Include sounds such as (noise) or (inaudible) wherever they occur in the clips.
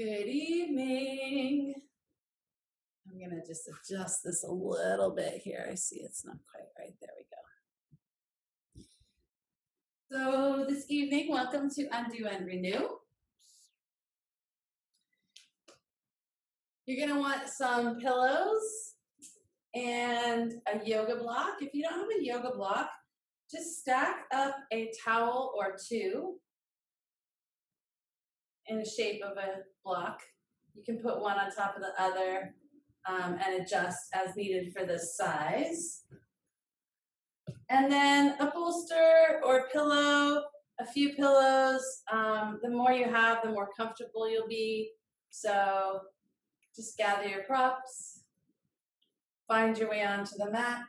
Good evening. I'm going to just adjust this a little bit here. I see it's not quite right. There we go. So, this evening, welcome to Undo and Renew. You're going to want some pillows and a yoga block. If you don't have a yoga block, just stack up a towel or two in the shape of a block. You can put one on top of the other um, and adjust as needed for the size. And then a bolster or pillow, a few pillows. Um, the more you have, the more comfortable you'll be. So just gather your props, find your way onto the mat.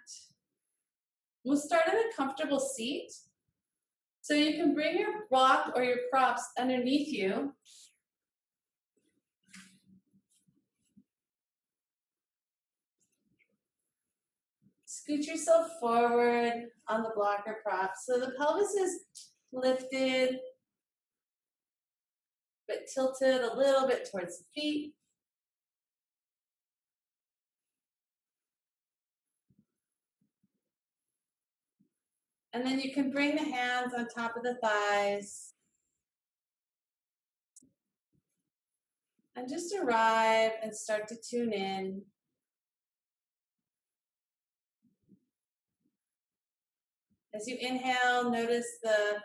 We'll start in a comfortable seat. So you can bring your block or your props underneath you. Scoot yourself forward on the blocker prop. So the pelvis is lifted, but tilted a little bit towards the feet. And then you can bring the hands on top of the thighs. And just arrive and start to tune in. As you inhale, notice the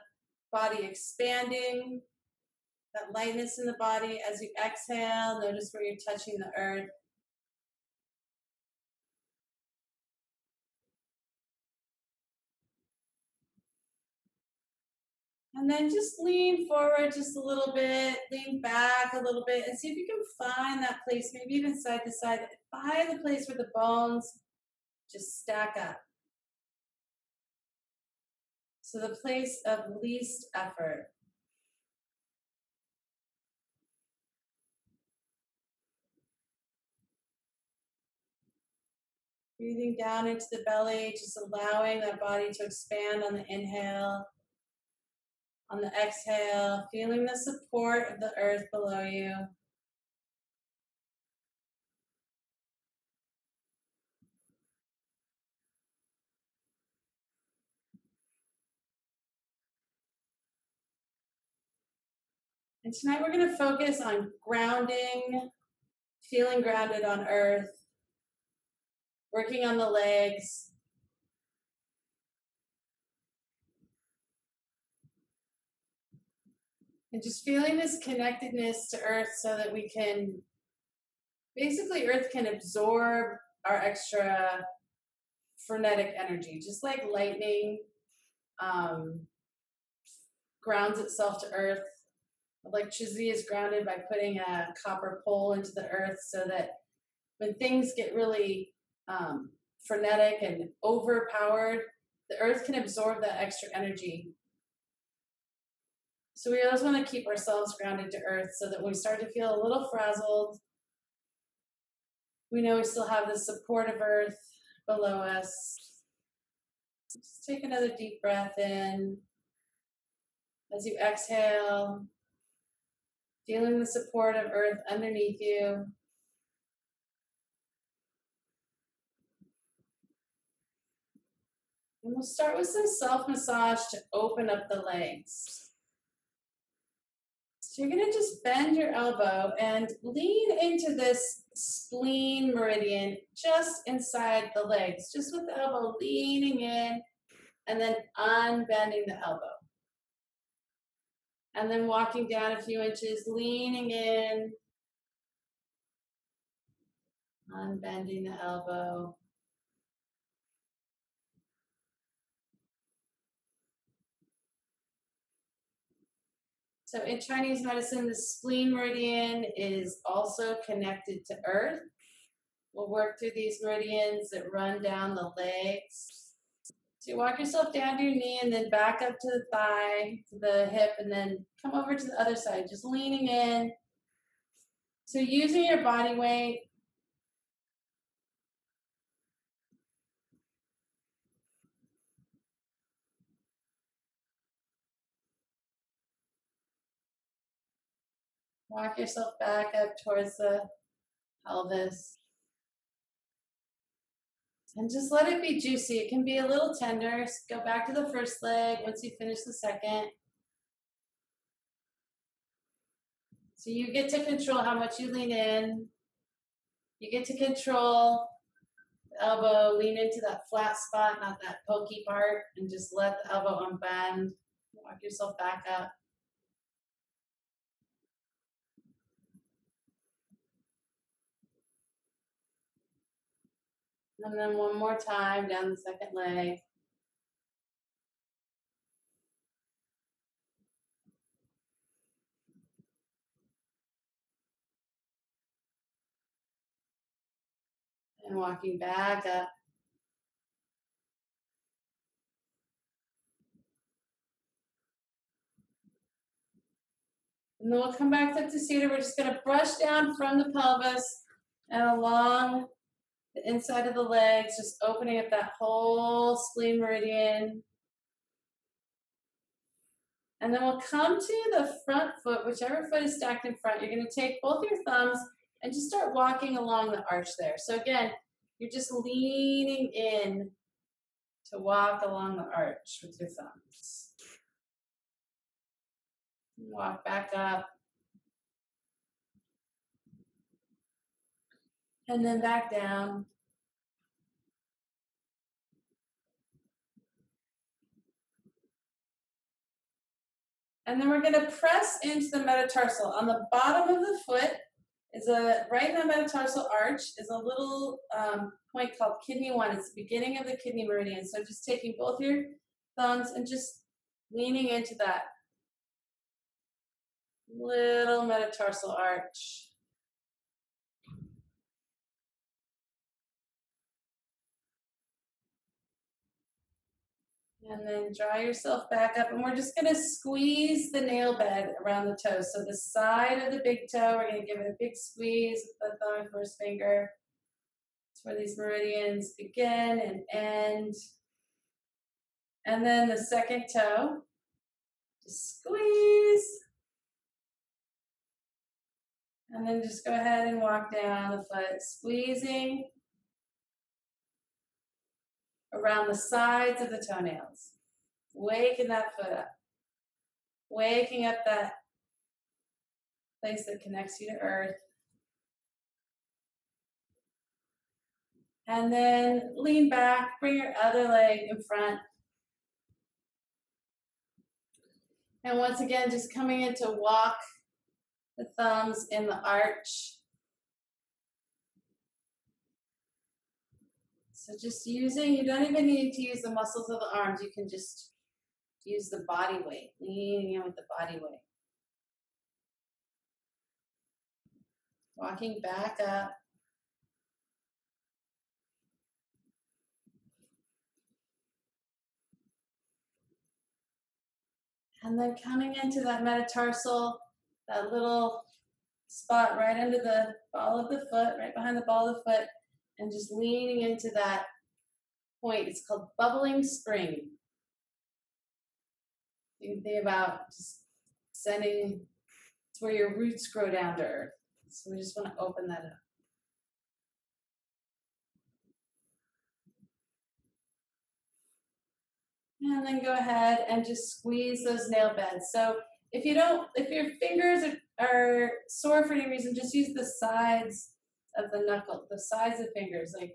body expanding, that lightness in the body. As you exhale, notice where you're touching the earth. And then just lean forward just a little bit, lean back a little bit, and see if you can find that place, maybe even side to side, find the place where the bones just stack up. So the place of least effort. Breathing down into the belly, just allowing that body to expand on the inhale on the exhale, feeling the support of the earth below you. And tonight we're going to focus on grounding, feeling grounded on earth, working on the legs, And just feeling this connectedness to Earth so that we can basically, Earth can absorb our extra frenetic energy, just like lightning um, grounds itself to Earth. Electricity is grounded by putting a copper pole into the Earth so that when things get really um, frenetic and overpowered, the Earth can absorb that extra energy so we always want to keep ourselves grounded to earth so that when we start to feel a little frazzled, we know we still have the support of earth below us. Just take another deep breath in. As you exhale, feeling the support of earth underneath you. And we'll start with some self massage to open up the legs. So you're going to just bend your elbow and lean into this spleen meridian just inside the legs, just with the elbow leaning in and then unbending the elbow. And then walking down a few inches, leaning in, unbending the elbow. So in Chinese medicine, the spleen meridian is also connected to earth. We'll work through these meridians that run down the legs. So you walk yourself down to your knee and then back up to the thigh, to the hip, and then come over to the other side, just leaning in. So using your body weight Walk yourself back up towards the pelvis. And just let it be juicy. It can be a little tender. Go back to the first leg once you finish the second. So you get to control how much you lean in. You get to control the elbow, lean into that flat spot, not that pokey part, and just let the elbow unbend. Walk yourself back up. And then one more time down the second leg. And walking back up. And then we'll come back up to seated. We're just going to brush down from the pelvis and along the inside of the legs, just opening up that whole spleen meridian. And then we'll come to the front foot, whichever foot is stacked in front. You're going to take both your thumbs and just start walking along the arch there. So again, you're just leaning in to walk along the arch with your thumbs. Walk back up. And then back down. And then we're going to press into the metatarsal. On the bottom of the foot is a, right in the metatarsal arch is a little um, point called kidney one. It's the beginning of the kidney meridian. So just taking both your thumbs and just leaning into that little metatarsal arch. And then draw yourself back up. And we're just going to squeeze the nail bed around the toe. So the side of the big toe, we're going to give it a big squeeze with the thumb and first finger. It's where these meridians begin and end. And then the second toe, just squeeze. And then just go ahead and walk down the foot, squeezing around the sides of the toenails. Waking that foot up. Waking up that place that connects you to earth. And then lean back, bring your other leg in front. And once again, just coming in to walk the thumbs in the arch. So just using, you don't even need to use the muscles of the arms. You can just use the body weight, leaning in with the body weight. Walking back up. And then coming into that metatarsal, that little spot right under the ball of the foot, right behind the ball of the foot, and just leaning into that point. It's called bubbling spring. You can think about just sending, it's where your roots grow down to earth. So we just want to open that up. And then go ahead and just squeeze those nail beds. So if you don't, if your fingers are, are sore for any reason, just use the sides of the knuckle, the sides of fingers, like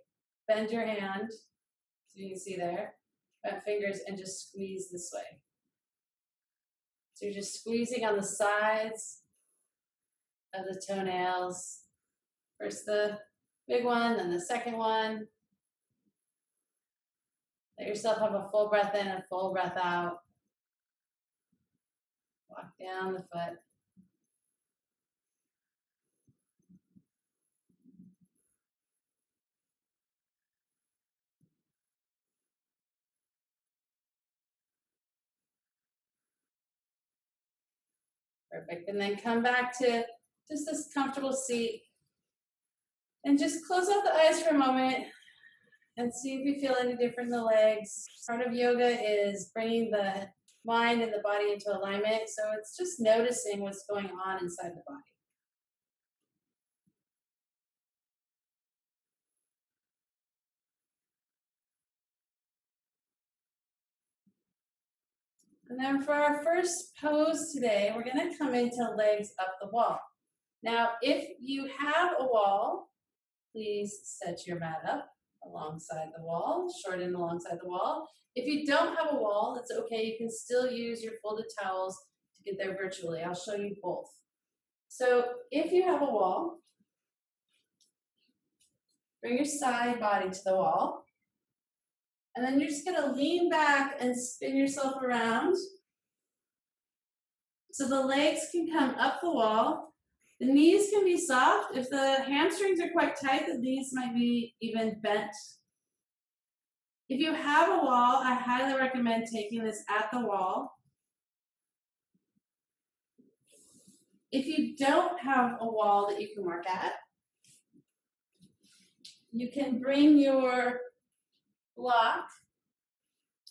bend your hand, so you can see there, bent fingers, and just squeeze this way. So you're just squeezing on the sides of the toenails. First the big one, then the second one. Let yourself have a full breath in and full breath out. Walk down the foot. Perfect. And then come back to just this comfortable seat. And just close out the eyes for a moment and see if you feel any different in the legs. Part of yoga is bringing the mind and the body into alignment. So it's just noticing what's going on inside the body. And then for our first pose today, we're gonna come into legs up the wall. Now, if you have a wall, please set your mat up alongside the wall, shorten alongside the wall. If you don't have a wall, it's okay. You can still use your folded towels to get there virtually. I'll show you both. So if you have a wall, bring your side body to the wall. And then you're just gonna lean back and spin yourself around. So the legs can come up the wall. The knees can be soft. If the hamstrings are quite tight, the knees might be even bent. If you have a wall, I highly recommend taking this at the wall. If you don't have a wall that you can work at, you can bring your block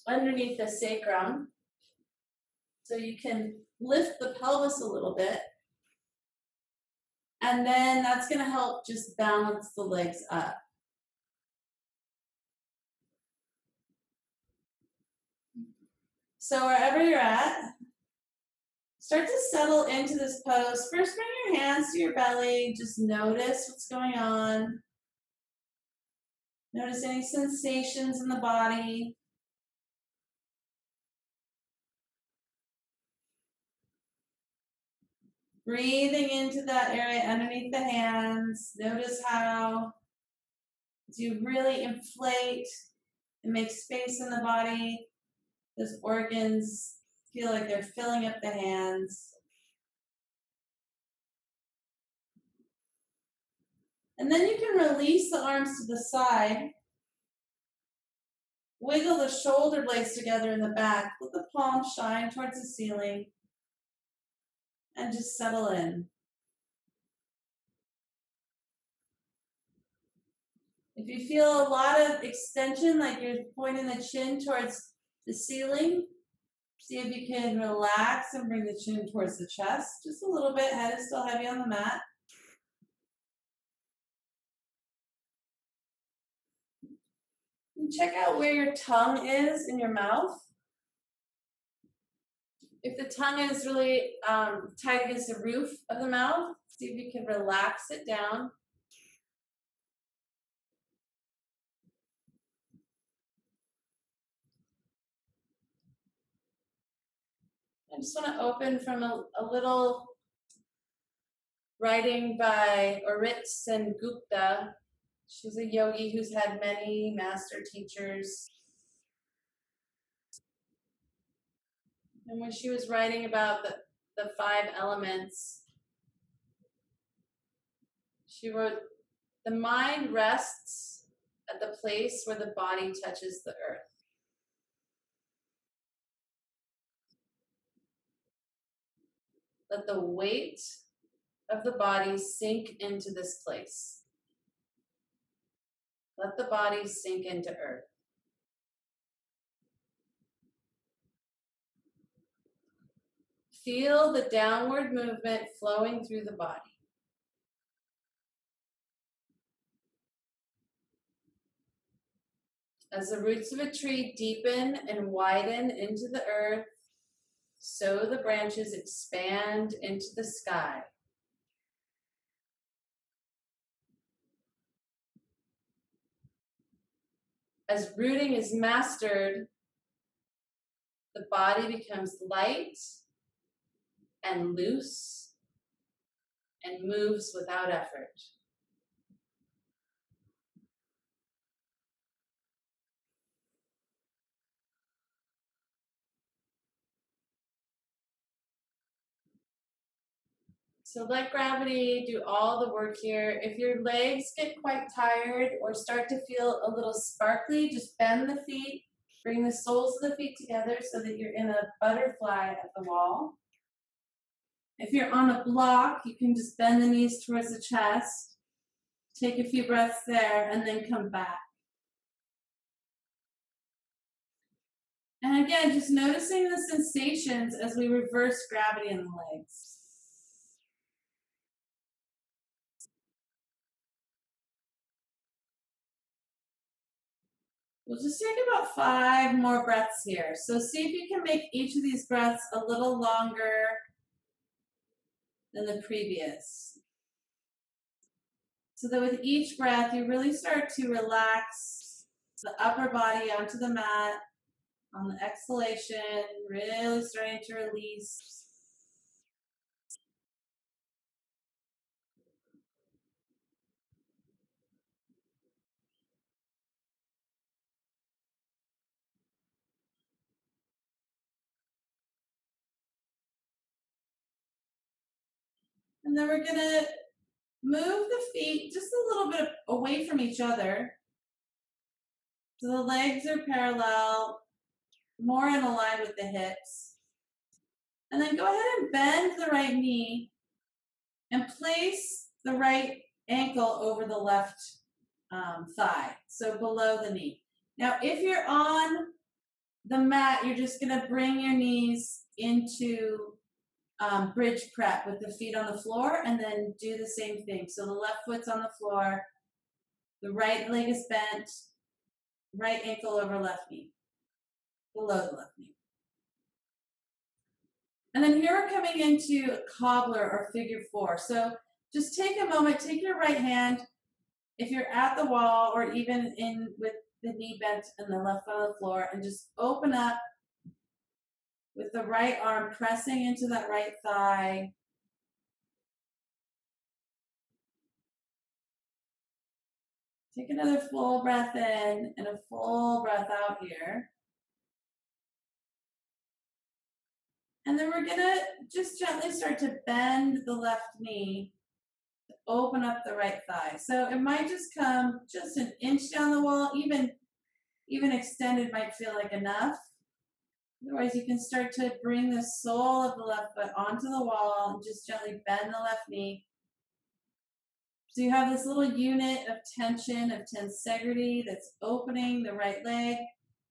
underneath the sacrum. So you can lift the pelvis a little bit. And then that's going to help just balance the legs up. So wherever you're at, start to settle into this pose. First, bring your hands to your belly. Just notice what's going on. Notice any sensations in the body. Breathing into that area underneath the hands. Notice how you really inflate and make space in the body, those organs feel like they're filling up the hands. And then you can release the arms to the side. Wiggle the shoulder blades together in the back. Let the palms shine towards the ceiling. And just settle in. If you feel a lot of extension, like you're pointing the chin towards the ceiling, see if you can relax and bring the chin towards the chest. Just a little bit. Head is still heavy on the mat. Check out where your tongue is in your mouth. If the tongue is really um, tight against the roof of the mouth, see if you can relax it down. I just want to open from a, a little writing by Orit Sen Gupta. She's a yogi who's had many master teachers. And when she was writing about the, the five elements, she wrote, The mind rests at the place where the body touches the earth. Let the weight of the body sink into this place. Let the body sink into earth. Feel the downward movement flowing through the body. As the roots of a tree deepen and widen into the earth, so the branches expand into the sky. As rooting is mastered, the body becomes light and loose and moves without effort. So let gravity do all the work here. If your legs get quite tired or start to feel a little sparkly, just bend the feet, bring the soles of the feet together so that you're in a butterfly at the wall. If you're on a block, you can just bend the knees towards the chest, take a few breaths there, and then come back. And again, just noticing the sensations as we reverse gravity in the legs. We'll just take about five more breaths here. So see if you can make each of these breaths a little longer than the previous. So that with each breath, you really start to relax the upper body onto the mat. On the exhalation, really starting to release. And then we're gonna move the feet just a little bit away from each other. So the legs are parallel, more in line with the hips. And then go ahead and bend the right knee and place the right ankle over the left um, thigh, so below the knee. Now, if you're on the mat, you're just going to bring your knees into um, bridge prep with the feet on the floor and then do the same thing. So the left foot's on the floor, the right leg is bent, right ankle over left knee, below the left knee. And then here we're coming into cobbler or figure four. So just take a moment, take your right hand, if you're at the wall or even in with the knee bent and the left foot on the floor, and just open up with the right arm pressing into that right thigh. Take another full breath in and a full breath out here. And then we're gonna just gently start to bend the left knee to open up the right thigh. So it might just come just an inch down the wall, even even extended might feel like enough. Otherwise, you can start to bring the sole of the left foot onto the wall and just gently bend the left knee. So you have this little unit of tension, of tensegrity that's opening the right leg,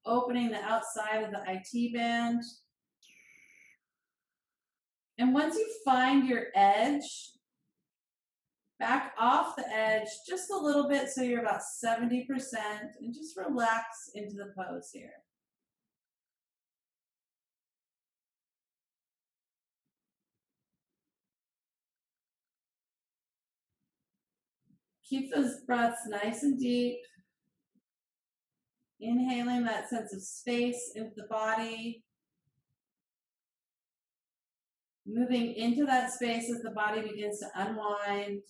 opening the outside of the IT band. And once you find your edge, back off the edge just a little bit so you're about 70% and just relax into the pose here. Keep those breaths nice and deep. Inhaling that sense of space into the body. Moving into that space as the body begins to unwind.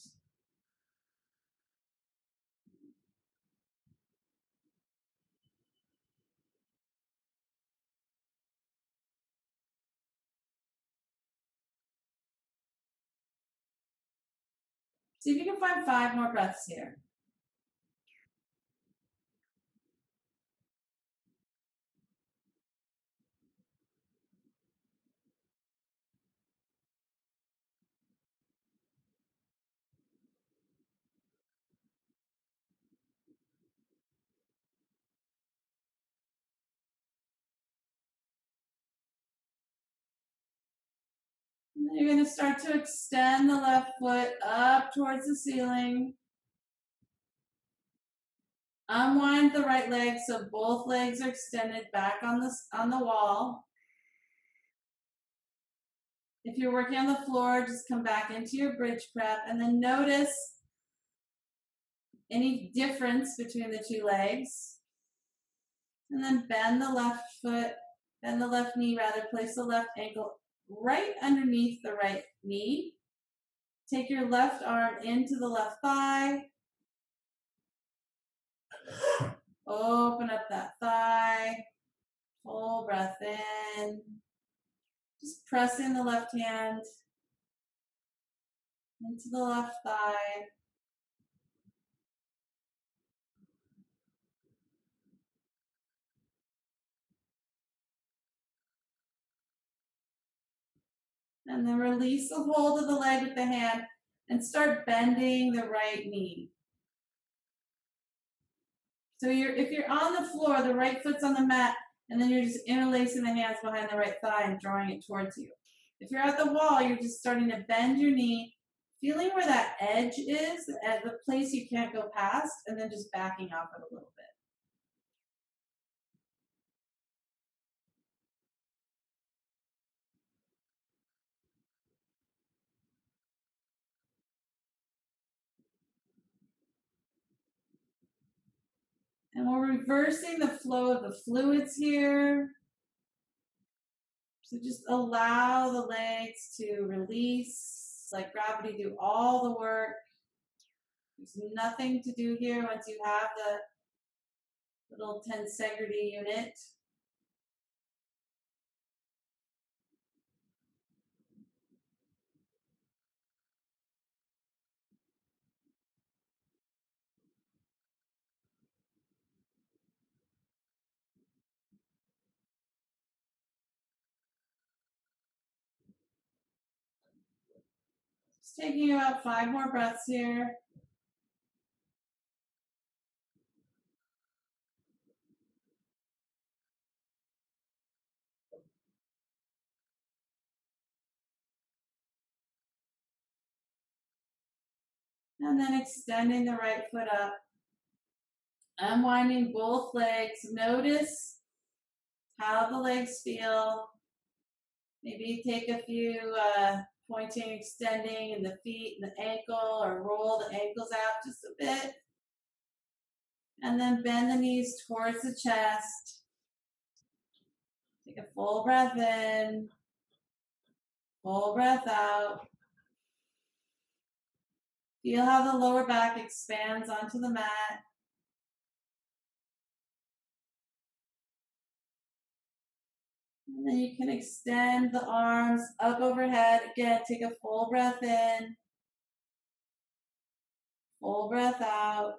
See if you can find five more breaths here. Then you're going to start to extend the left foot up towards the ceiling. Unwind the right leg so both legs are extended back on the, on the wall. If you're working on the floor, just come back into your bridge prep and then notice any difference between the two legs. And then bend the left foot, bend the left knee rather, place the left ankle right underneath the right knee. Take your left arm into the left thigh. Open up that thigh. Full breath in. Just press in the left hand into the left thigh. And then release the hold of the leg with the hand and start bending the right knee. So you're, if you're on the floor, the right foot's on the mat, and then you're just interlacing the hands behind the right thigh and drawing it towards you. If you're at the wall, you're just starting to bend your knee, feeling where that edge is, at the place you can't go past, and then just backing off it a little bit. And we're reversing the flow of the fluids here. So just allow the legs to release, let gravity do all the work. There's nothing to do here once you have the little tensegrity unit. Just taking about five more breaths here. And then extending the right foot up. Unwinding both legs. Notice how the legs feel. Maybe take a few uh, pointing, extending in the feet and the ankle, or roll the ankles out just a bit. And then bend the knees towards the chest. Take a full breath in, full breath out. Feel how the lower back expands onto the mat. And then you can extend the arms up overhead. Again, take a full breath in, full breath out.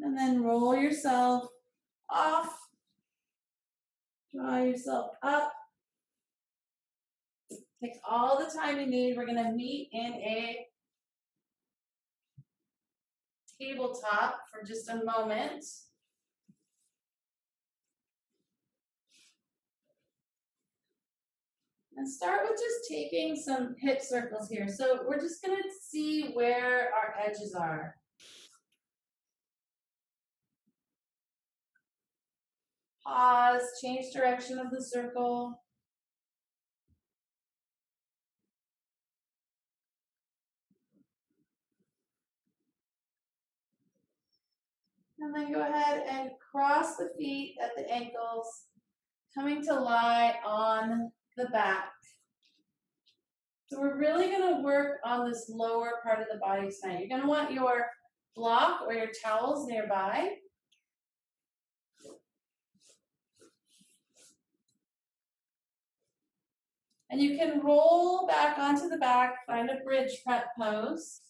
And then roll yourself off. Draw yourself up. Take all the time you need. We're going to meet in a tabletop for just a moment. And start with just taking some hip circles here. So we're just going to see where our edges are. Pause, change direction of the circle. And then go ahead and cross the feet at the ankles, coming to lie on the back. So we're really going to work on this lower part of the body tonight. You're going to want your block or your towels nearby. And you can roll back onto the back, find a bridge prep pose.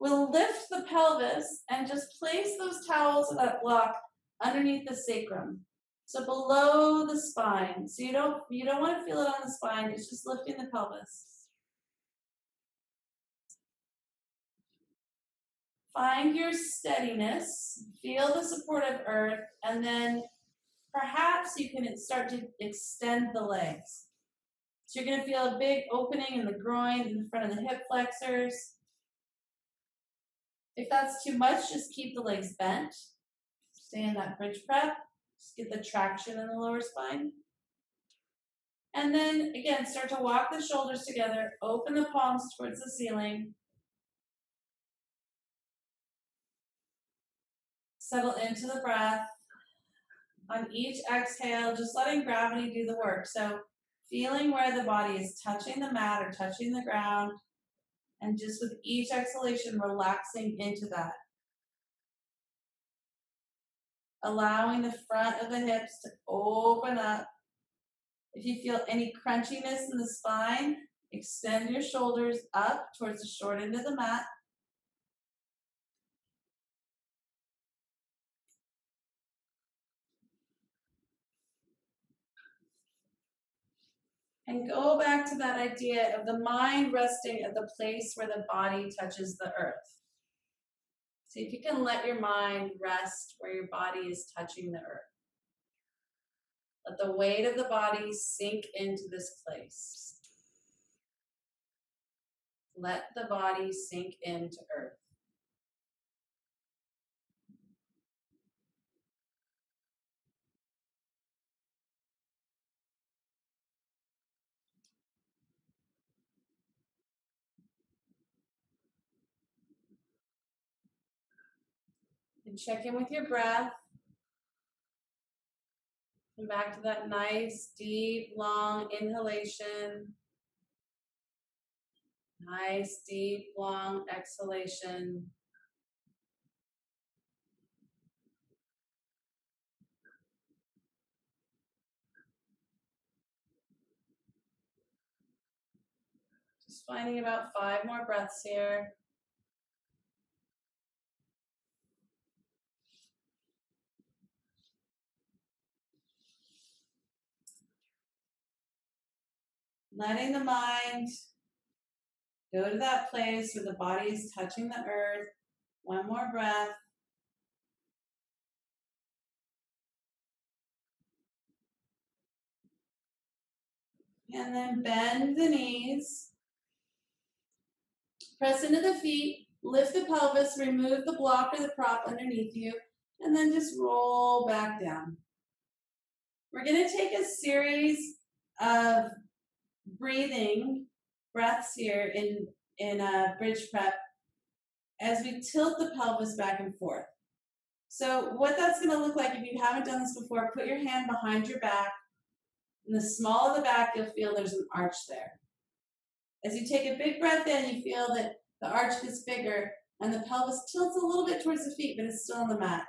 We'll lift the pelvis and just place those towels or that block underneath the sacrum. So below the spine. So you don't you don't want to feel it on the spine, it's just lifting the pelvis. Find your steadiness, feel the support of earth, and then perhaps you can start to extend the legs. So you're going to feel a big opening in the groin, in the front of the hip flexors. If that's too much, just keep the legs bent. Stay in that bridge prep. Just get the traction in the lower spine. And then again, start to walk the shoulders together, open the palms towards the ceiling. Settle into the breath. On each exhale, just letting gravity do the work. So feeling where the body is touching the mat or touching the ground. And just with each exhalation, relaxing into that. Allowing the front of the hips to open up. If you feel any crunchiness in the spine, extend your shoulders up towards the short end of the mat. And go back to that idea of the mind resting at the place where the body touches the earth. See if you can let your mind rest where your body is touching the earth. Let the weight of the body sink into this place. Let the body sink into earth. And check in with your breath. Come back to that nice, deep, long inhalation. Nice, deep, long exhalation. Just finding about five more breaths here. Letting the mind go to that place where the body is touching the earth. One more breath. And then bend the knees. Press into the feet. Lift the pelvis. Remove the block or the prop underneath you. And then just roll back down. We're going to take a series of breathing breaths here in in a bridge prep as we tilt the pelvis back and forth. So what that's going to look like if you haven't done this before, put your hand behind your back. In the small of the back, you'll feel there's an arch there. As you take a big breath in, you feel that the arch gets bigger and the pelvis tilts a little bit towards the feet, but it's still on the mat.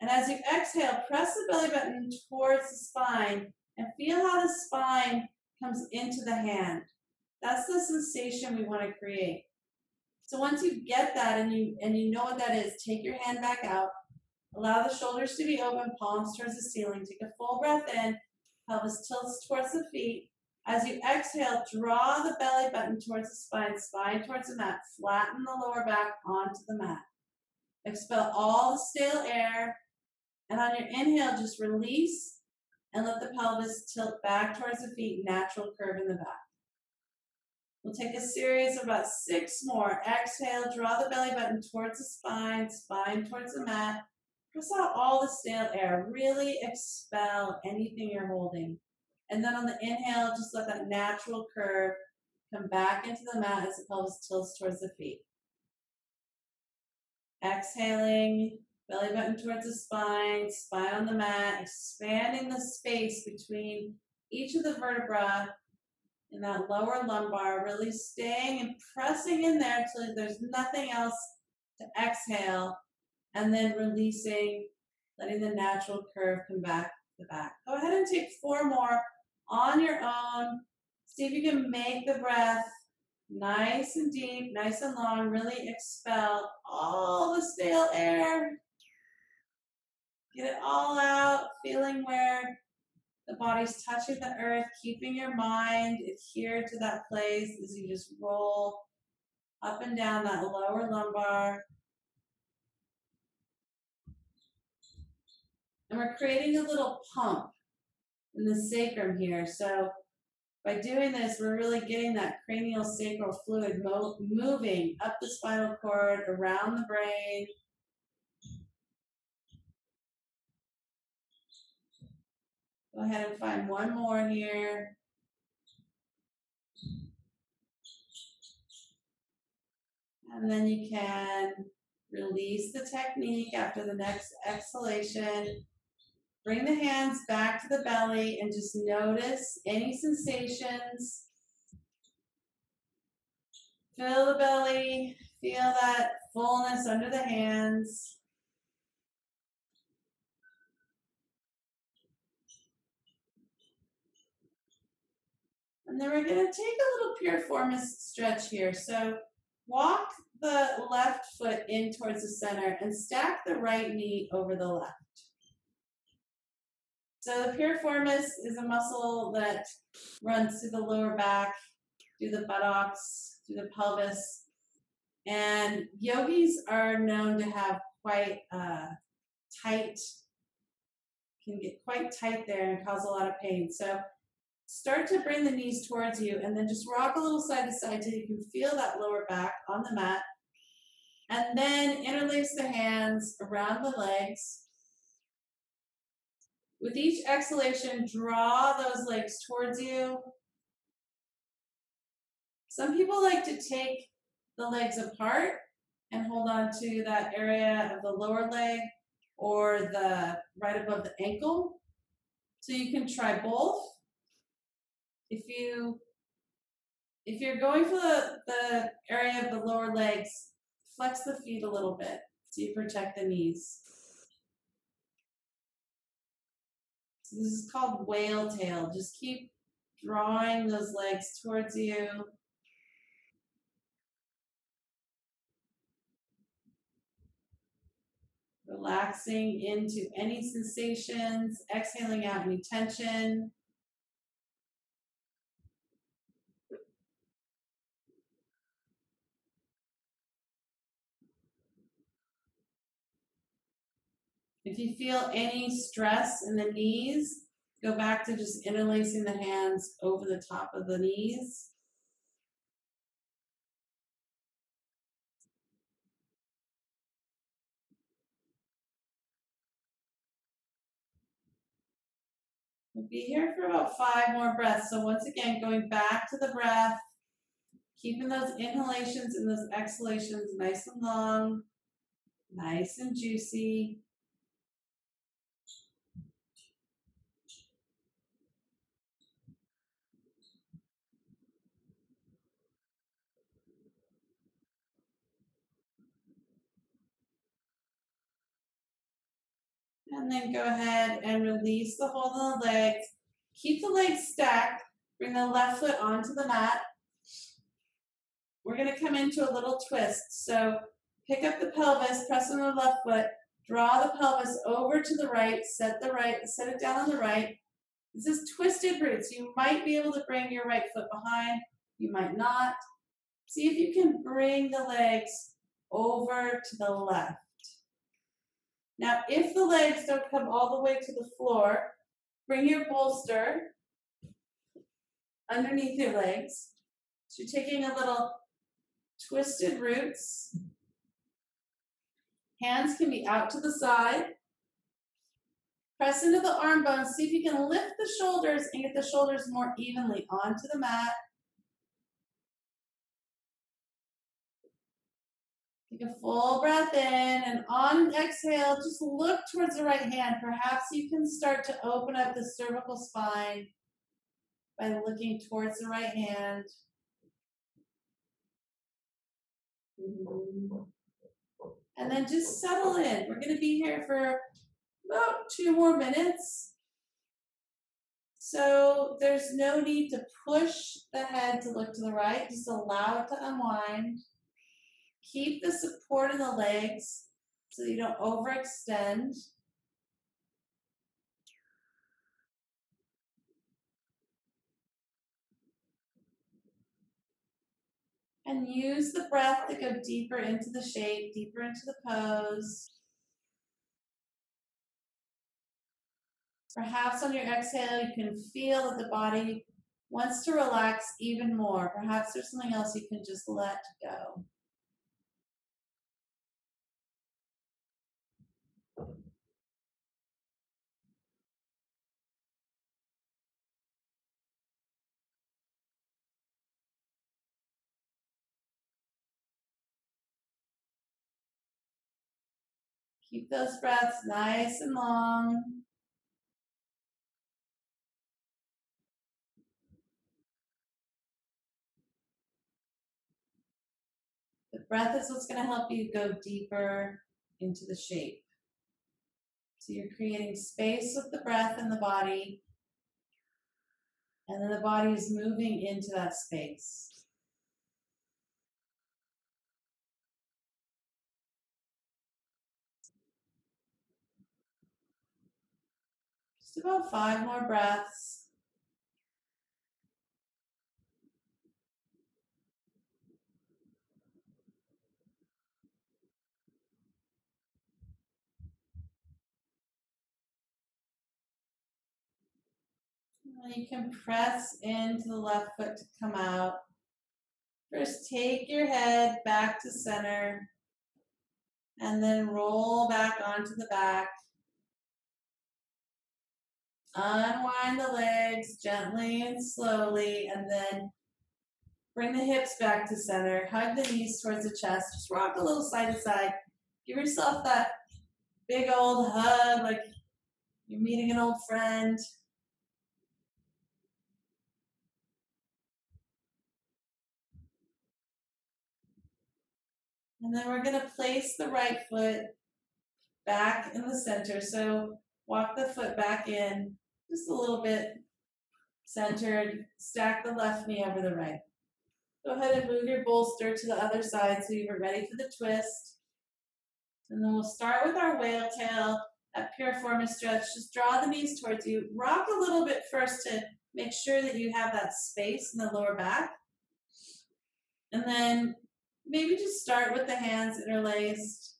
And as you exhale, press the belly button towards the spine and feel how the spine comes into the hand. That's the sensation we want to create. So once you get that and you and you know what that is, take your hand back out. Allow the shoulders to be open, palms towards the ceiling. Take a full breath in, pelvis tilts towards the feet. As you exhale, draw the belly button towards the spine, spine towards the mat. Flatten the lower back onto the mat. Expel all the stale air. And on your inhale, just release and let the pelvis tilt back towards the feet, natural curve in the back. We'll take a series of about six more. Exhale, draw the belly button towards the spine, spine towards the mat. Press out all the stale air. Really expel anything you're holding. And then on the inhale, just let that natural curve come back into the mat as the pelvis tilts towards the feet. Exhaling, belly button towards the spine, spine on the mat, expanding the space between each of the vertebrae in that lower lumbar, really staying and pressing in there until there's nothing else to exhale, and then releasing, letting the natural curve come back the back. Go ahead and take four more on your own. See if you can make the breath nice and deep, nice and long. Really expel all the stale air. Get it all out, feeling where the body's touching the earth, keeping your mind adhered to that place as you just roll up and down that lower lumbar. And we're creating a little pump in the sacrum here. So by doing this, we're really getting that cranial sacral fluid mo- moving up the spinal cord, around the brain, Go ahead and find one more here. And then you can release the technique after the next exhalation. Bring the hands back to the belly and just notice any sensations. Fill the belly, feel that fullness under the hands. And then we're going to take a little piriformis stretch here. So walk the left foot in towards the center and stack the right knee over the left. So the piriformis is a muscle that runs through the lower back, through the buttocks, through the pelvis. And yogis are known to have quite uh, tight, can get quite tight there and cause a lot of pain. So Start to bring the knees towards you and then just rock a little side to side till you can feel that lower back on the mat. And then interlace the hands around the legs. With each exhalation, draw those legs towards you. Some people like to take the legs apart and hold on to that area of the lower leg or the right above the ankle. So you can try both. If you if you're going for the, the area of the lower legs, flex the feet a little bit so you protect the knees. So this is called whale tail. Just keep drawing those legs towards you. Relaxing into any sensations, exhaling out any tension. If you feel any stress in the knees, go back to just interlacing the hands over the top of the knees. We'll be here for about five more breaths. So once again, going back to the breath, keeping those inhalations and those exhalations nice and long, nice and juicy. And then go ahead and release the hold on the legs. Keep the legs stacked. Bring the left foot onto the mat. We're going to come into a little twist. So pick up the pelvis, press on the left foot, draw the pelvis over to the right, set the right, set it down on the right. This is twisted roots. You might be able to bring your right foot behind, you might not. See if you can bring the legs over to the left. Now, if the legs don't come all the way to the floor, bring your bolster underneath your legs. So you're taking a little twisted roots. Hands can be out to the side. Press into the arm bones. See if you can lift the shoulders and get the shoulders more evenly onto the mat. Take a full breath in and on exhale, just look towards the right hand. Perhaps you can start to open up the cervical spine by looking towards the right hand. And then just settle in. We're going to be here for about two more minutes. So there's no need to push the head to look to the right, just allow it to unwind. Keep the support in the legs so you don't overextend. And use the breath to go deeper into the shape, deeper into the pose. Perhaps on your exhale, you can feel that the body wants to relax even more. Perhaps there's something else you can just let go. Keep those breaths nice and long. The breath is what's going to help you go deeper into the shape. So you're creating space with the breath in the body, and then the body is moving into that space. About five more breaths. You can press into the left foot to come out. First, take your head back to center and then roll back onto the back. Unwind the legs gently and slowly, and then bring the hips back to center. Hug the knees towards the chest. Just rock a little side to side. Give yourself that big old hug, like you're meeting an old friend. And then we're going to place the right foot back in the center. So walk the foot back in just a little bit centered. Stack the left knee over the right. Go ahead and move your bolster to the other side so you're ready for the twist. And then we'll start with our whale tail that piriformis stretch. Just draw the knees towards you. Rock a little bit first to make sure that you have that space in the lower back. And then maybe just start with the hands interlaced.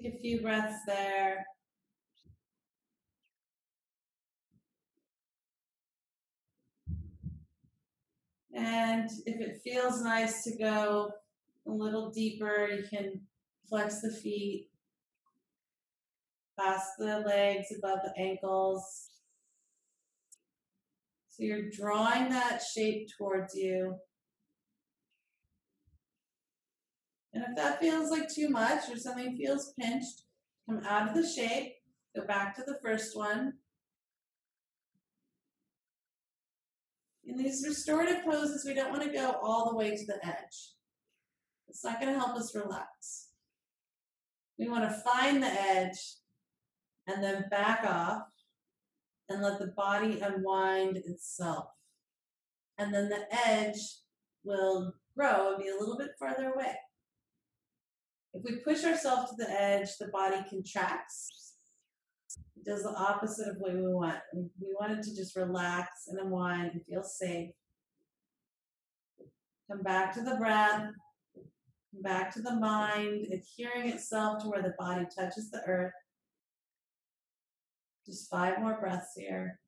Take a few breaths there. And if it feels nice to go a little deeper, you can flex the feet, pass the legs above the ankles. So you're drawing that shape towards you. And if that feels like too much or something feels pinched, come out of the shape, go back to the first one. In these restorative poses, we don't want to go all the way to the edge. It's not going to help us relax. We want to find the edge and then back off and let the body unwind itself. And then the edge will grow and be a little bit farther away. If we push ourselves to the edge, the body contracts. It does the opposite of what we want. We want it to just relax and unwind and feel safe. Come back to the breath. Come back to the mind, adhering itself to where the body touches the earth. Just five more breaths here.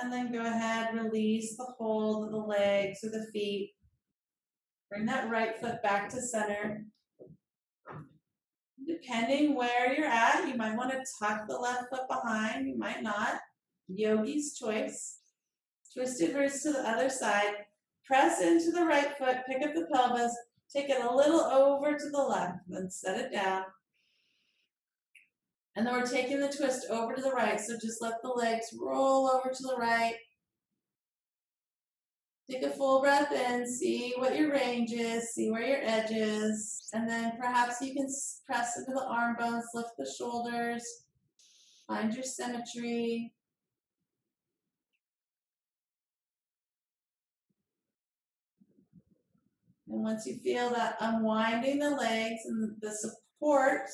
And then go ahead, release the hold of the legs or the feet. Bring that right foot back to center. Depending where you're at, you might want to tuck the left foot behind, you might not. Yogi's choice. Twist Twisted roots to the other side. Press into the right foot, pick up the pelvis, take it a little over to the left, then set it down. And then we're taking the twist over to the right. So just let the legs roll over to the right. Take a full breath in, see what your range is, see where your edge is, and then perhaps you can press into the arm bones, lift the shoulders, find your symmetry. And once you feel that unwinding the legs and the support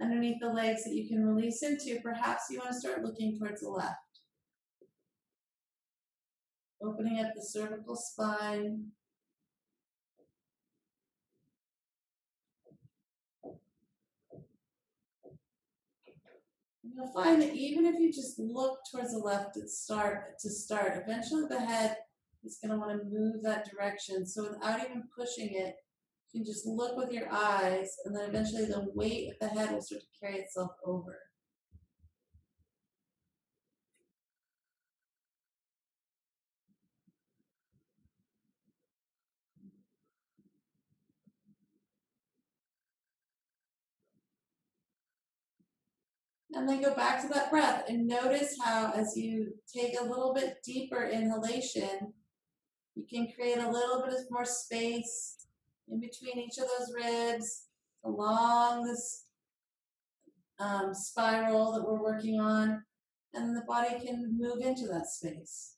underneath the legs that you can release into, perhaps you want to start looking towards the left. Opening up the cervical spine. You'll find that even if you just look towards the left to start, to start, eventually the head is going to want to move that direction. So without even pushing it, can just look with your eyes, and then eventually the weight of the head will start to carry itself over. And then go back to that breath and notice how, as you take a little bit deeper inhalation, you can create a little bit of more space in between each of those ribs, along this um, spiral that we're working on, and the body can move into that space.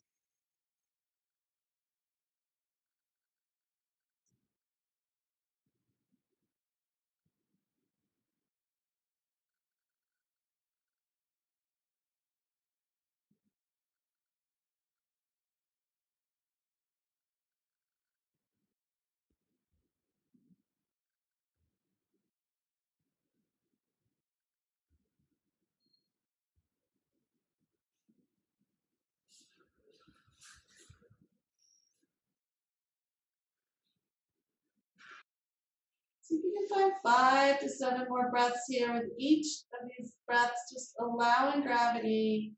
If you can find five to seven more breaths here with each of these breaths, just allowing gravity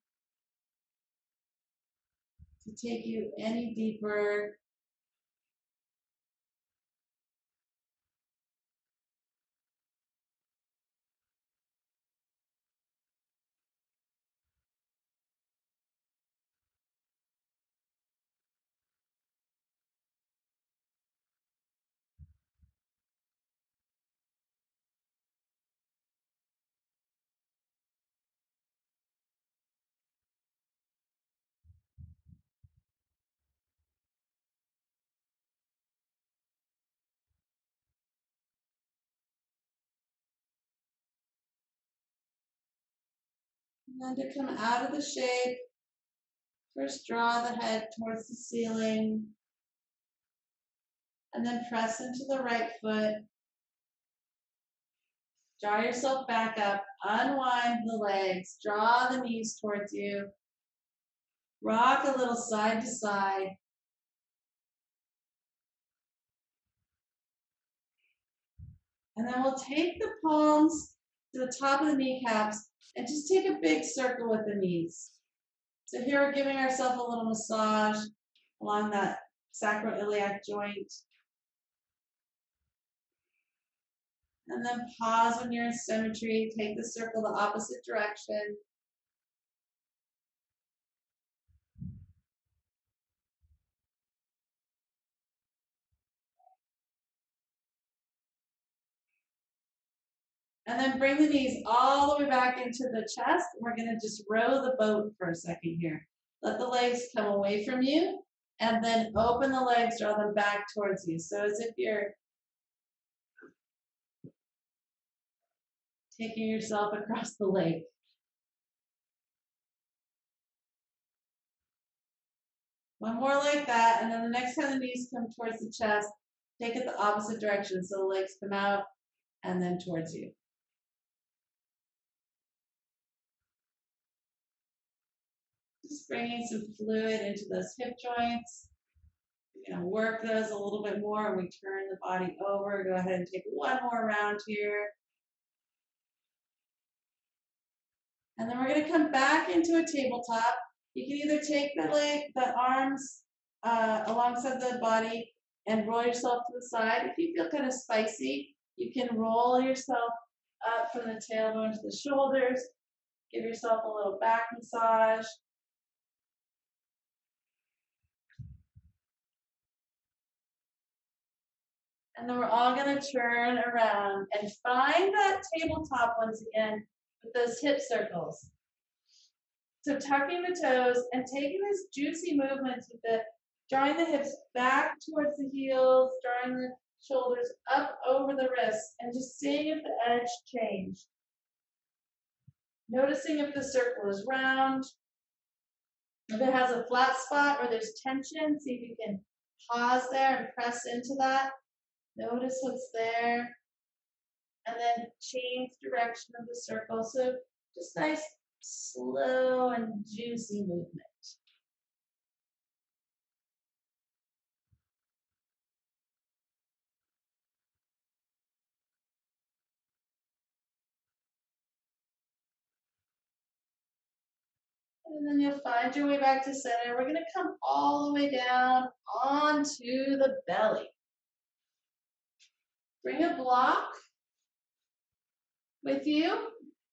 to take you any deeper. And to come out of the shape, first draw the head towards the ceiling. And then press into the right foot. Draw yourself back up, unwind the legs, draw the knees towards you. Rock a little side to side. And then we'll take the palms to the top of the kneecaps and just take a big circle with the knees. So here we're giving ourselves a little massage along that sacroiliac joint. And then pause when you're in symmetry. Take the circle the opposite direction. And then bring the knees all the way back into the chest. We're going to just row the boat for a second here. Let the legs come away from you and then open the legs, draw them back towards you. So as if you're taking yourself across the lake. One more like that, and then the next time the knees come towards the chest, take it the opposite direction. So the legs come out and then towards you. Bringing some fluid into those hip joints. You're going to work those a little bit more and we turn the body over. Go ahead and take one more round here. And then we're going to come back into a tabletop. You can either take the leg, the arms uh, alongside the body and roll yourself to the side. If you feel kind of spicy, you can roll yourself up from the tailbone to the shoulders. Give yourself a little back massage. And then we're all going to turn around and find that tabletop once again with those hip circles. So tucking the toes and taking these juicy movements with the drawing the hips back towards the heels, drawing the shoulders up over the wrists, and just seeing if the edge changed. Noticing if the circle is round. If it has a flat spot or there's tension, see if you can pause there and press into that. Notice what's there. And then change direction of the circle. So just nice, slow, and juicy movement. And then you'll find your way back to center. We're going to come all the way down onto the belly. Bring a block with you,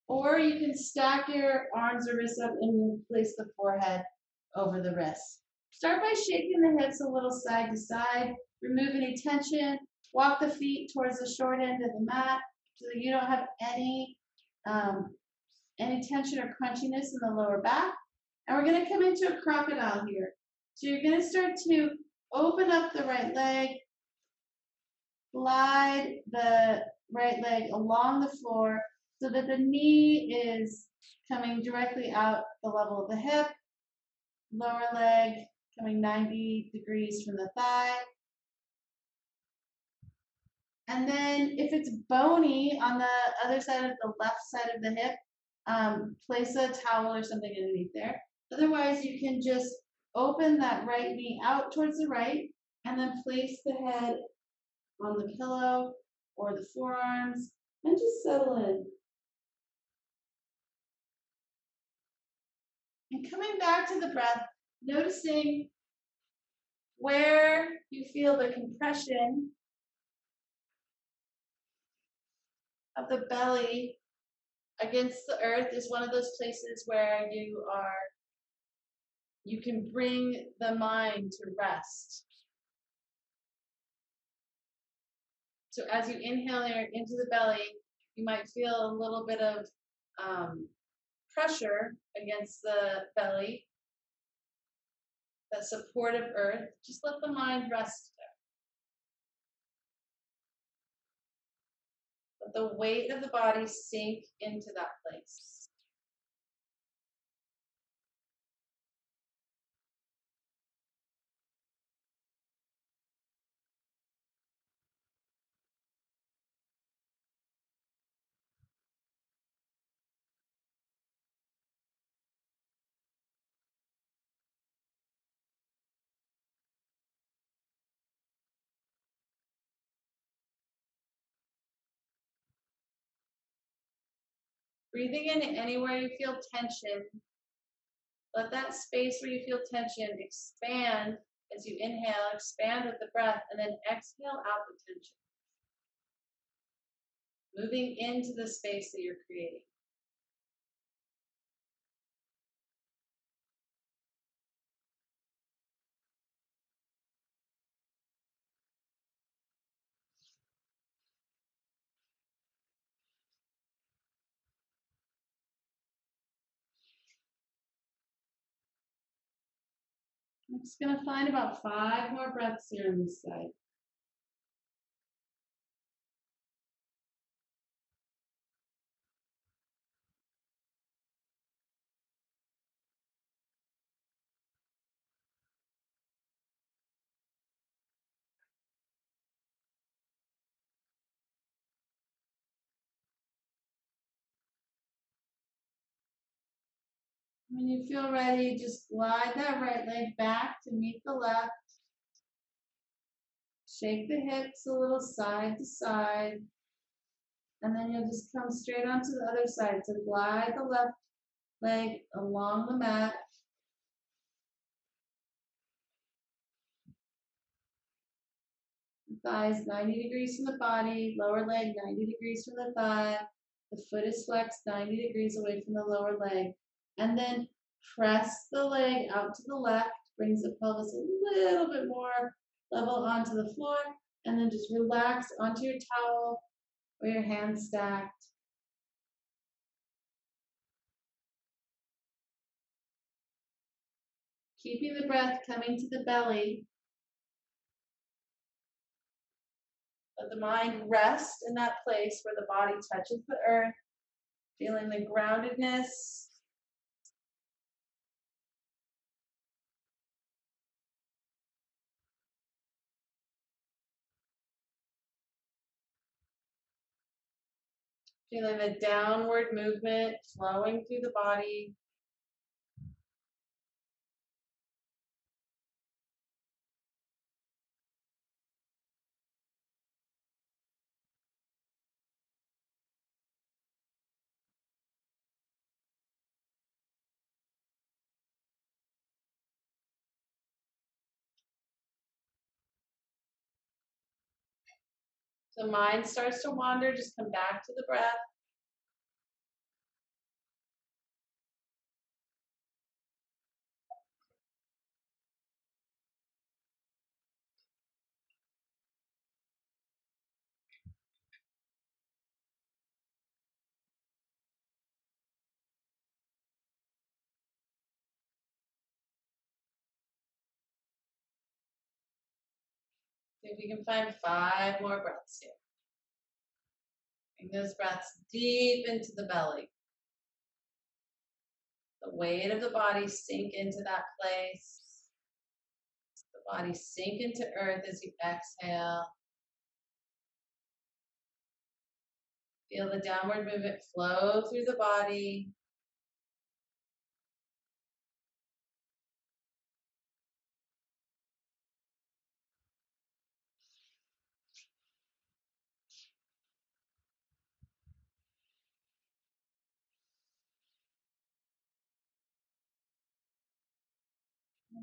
or you can stack your arms or wrists up and place the forehead over the wrists. Start by shaking the hips a little side to side. Remove any tension. Walk the feet towards the short end of the mat so that you don't have any um, any tension or crunchiness in the lower back. And we're going to come into a crocodile here. So you're going to start to open up the right leg, glide the right leg along the floor so that the knee is coming directly out the level of the hip, lower leg coming 90 degrees from the thigh. And then if it's bony on the other side of the left side of the hip, um, place a towel or something underneath there. Otherwise, you can just open that right knee out towards the right and then place the head on the pillow or the forearms, and just settle in. And coming back to the breath, noticing where you feel the compression of the belly against the earth is one of those places where you are you can bring the mind to rest. So as you inhale air into the belly, you might feel a little bit of um, pressure against the belly, that supportive earth. Just let the mind rest there. Let the weight of the body sink into that place. Breathing in anywhere you feel tension. Let that space where you feel tension expand as you inhale, expand with the breath, and then exhale out the tension. Moving into the space that you're creating. I'm just going to find about five more breaths here on this side. When you feel ready, just glide that right leg back to meet the left. Shake the hips a little side to side. And then you'll just come straight onto the other side. So glide the left leg along the mat. Thighs 90 degrees from the body, lower leg 90 degrees from the thigh. The foot is flexed 90 degrees away from the lower leg. And then press the leg out to the left, brings the pelvis a little bit more level onto the floor, and then just relax onto your towel or your hands stacked. Keeping the breath coming to the belly. Let the mind rest in that place where the body touches the earth, feeling the groundedness Feeling the downward movement flowing through the body. So mind starts to wander, just come back to the breath. If you can find five more breaths here. Bring those breaths deep into the belly. The weight of the body sink into that place. The body sink into earth as you exhale. Feel the downward movement flow through the body.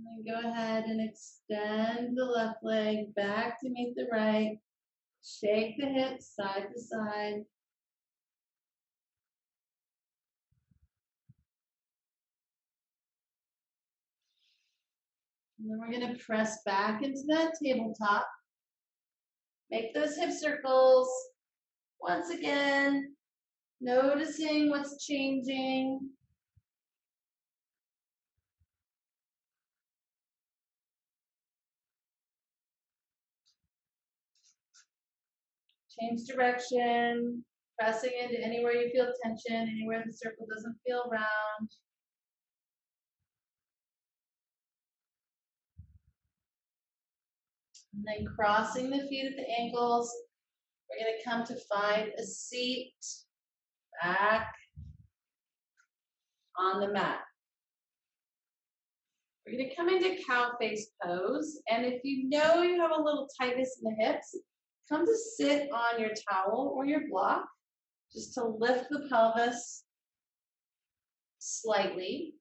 And then go ahead and extend the left leg back to meet the right. Shake the hips side to side. And then we're going to press back into that tabletop. Make those hip circles. Once again, noticing what's changing. Change direction, pressing into anywhere you feel tension, anywhere the circle doesn't feel round. And then crossing the feet at the ankles. We're going to come to find a seat back on the mat. We're going to come into cow face pose. And if you know you have a little tightness in the hips, come to sit on your towel or your block just to lift the pelvis slightly.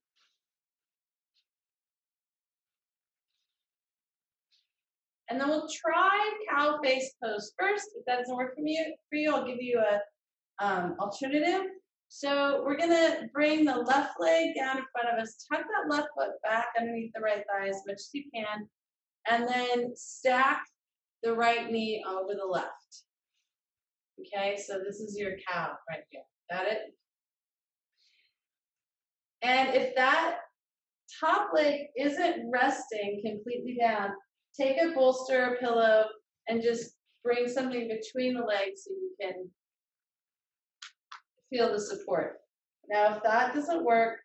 And then we'll try cow face pose first. If that doesn't work for you, for you, I'll give you a um, alternative. So we're gonna bring the left leg down in front of us, tuck that left foot back underneath the right thigh as much as you can, and then stack the right knee over the left. Okay, so this is your cow right here. Got it? And if that top leg isn't resting completely down, take a bolster or pillow and just bring something between the legs so you can feel the support. Now, if that doesn't work,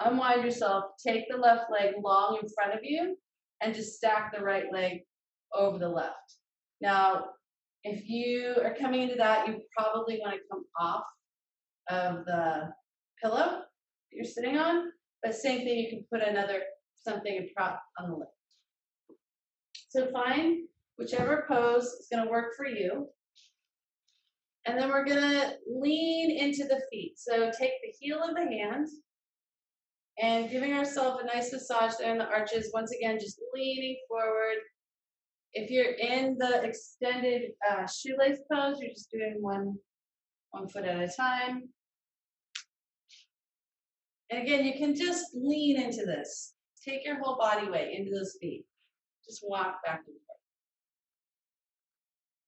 unwind yourself, take the left leg long in front of you, and just stack the right leg over the left. Now, if you are coming into that, you probably want to come off of the pillow that you're sitting on, but same thing, you can put another something, a prop on the left. So find whichever pose is going to work for you. And then we're going to lean into the feet. So take the heel of the hand and giving ourselves a nice massage there in the arches. Once again, just leaning forward. If you're in the extended uh, shoelace pose, you're just doing one, one foot at a time. And again, you can just lean into this. Take your whole body weight into those feet. Just walk back and forth.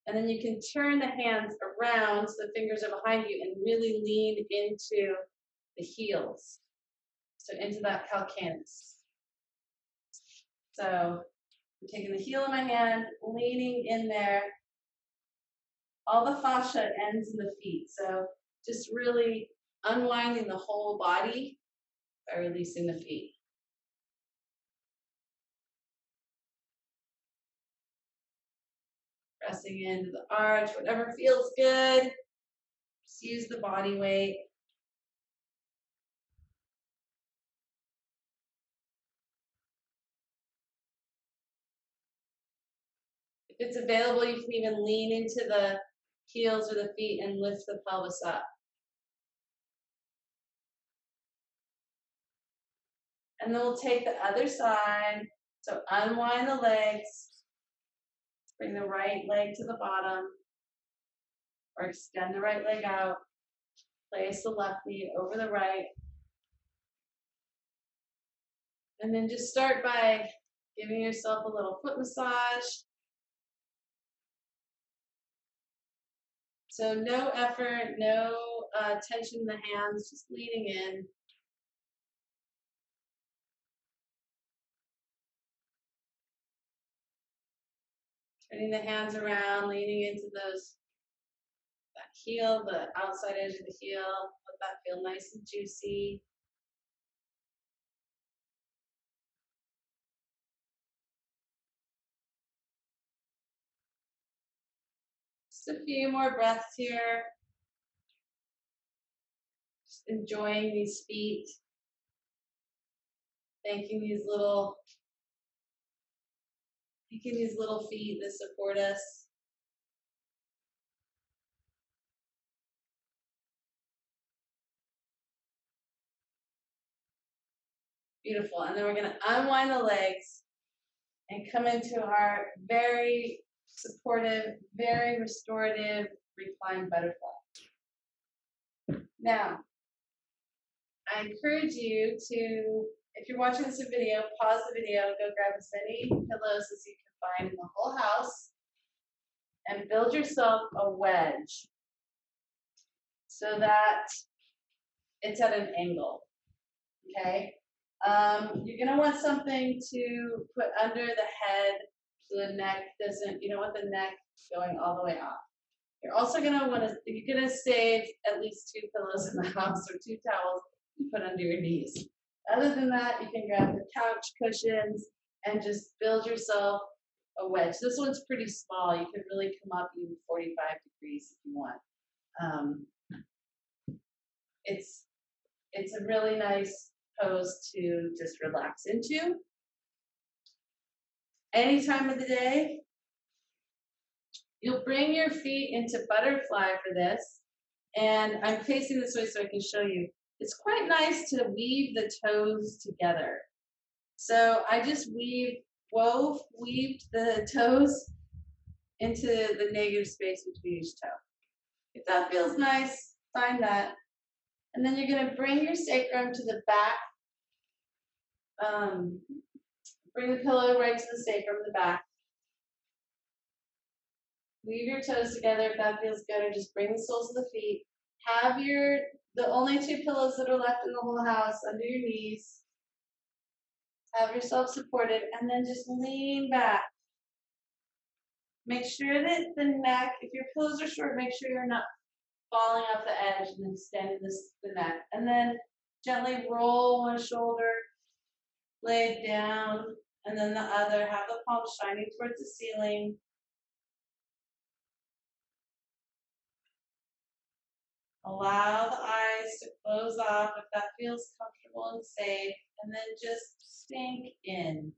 And then you can turn the hands around so the fingers are behind you and really lean into the heels. So into that calcaneus. So I'm taking the heel of my hand, leaning in there. All the fascia ends in the feet. So just really unwinding the whole body by releasing the feet. pressing into the arch, whatever feels good. Just use the body weight. If it's available, you can even lean into the heels or the feet and lift the pelvis up. And then we'll take the other side. So unwind the legs, Bring the right leg to the bottom or extend the right leg out. Place the left knee over the right. And then just start by giving yourself a little foot massage. So no effort, no uh, tension in the hands, just leaning in. Turning the hands around, leaning into those, that heel, the outside edge of the heel. Let that feel nice and juicy. Just a few more breaths here. Just enjoying these feet. Thanking these little Taking these little feet that support us. Beautiful. And then we're going to unwind the legs and come into our very supportive, very restorative reclined butterfly. Now, I encourage you to, if you're watching this video, pause the video, go grab as many pillows as you can find in the whole house, and build yourself a wedge so that it's at an angle. Okay? Um, you're gonna want something to put under the head so the neck doesn't, you don't want the neck going all the way off. You're also gonna wanna, you're gonna save at least two pillows in the (laughs) house or two towels you put under your knees. Other than that, you can grab the couch cushions and just build yourself a wedge. This one's pretty small. You can really come up even 45 degrees if you want. Um, it's it's a really nice pose to just relax into. Any time of the day, you'll bring your feet into butterfly for this. And I'm facing this way so I can show you. It's quite nice to weave the toes together. So I just weave, wove, weaved the toes into the negative space between each toe. If that feels nice, find that. And then you're going to bring your sacrum to the back. Um, bring the pillow right to the sacrum, the back. Weave your toes together if that feels good, or just bring the soles of the feet. Have your the only two pillows that are left in the whole house under your knees. Have yourself supported, and then just lean back. Make sure that the neck, if your pillows are short, make sure you're not falling off the edge and extending this, the neck. And then gently roll one shoulder, lay it down, and then the other. Have the palm shining towards the ceiling. Allow the eyes to close off if that feels comfortable and safe, and then just sink in.